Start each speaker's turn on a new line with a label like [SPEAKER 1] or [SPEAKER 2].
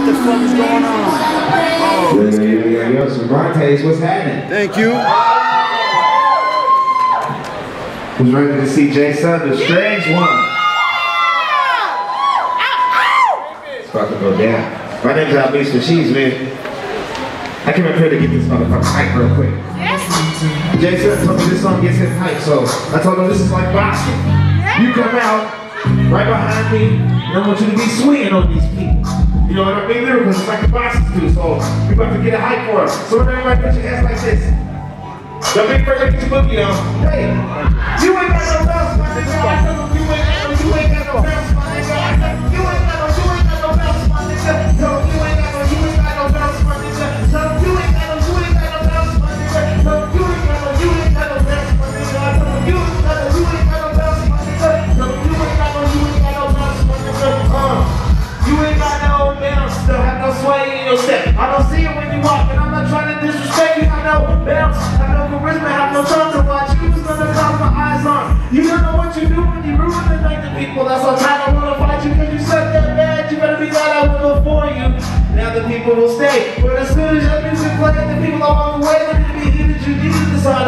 [SPEAKER 1] what the fuck is going on? Oh,
[SPEAKER 2] Yo,
[SPEAKER 1] let's
[SPEAKER 2] yo,
[SPEAKER 1] get
[SPEAKER 2] yo, yo, Cervantes, what's happening?
[SPEAKER 1] Thank you.
[SPEAKER 2] Who's ready to see Jasun, the strange one? It's about to go down. My name's Albie Cheese, man. I came up here to get this motherfucker hype real quick. Jasun told me this song gets him hype, so I told him this is like boxing. You come out right behind me, and I want you to be swinging on these people. You know what I mean? Lyrical, it's like the boxers do, so we about to get a hype for us. So everybody put your hands like this. The big bird, get your boogie on. Hey, you ain't sway in your step. I don't see it when you walk, and I'm not trying to disrespect you. I know bounce, I know charisma, have no time to watch. You was gonna cause my eyes on. You don't know what you do when you ruin the night to people. That's why I don't wanna fight you, cause you suck that bad. You better be glad I went before you. Now the people will stay. But as soon as your music plays, the people are walking away. Look at me, you that you needed this on.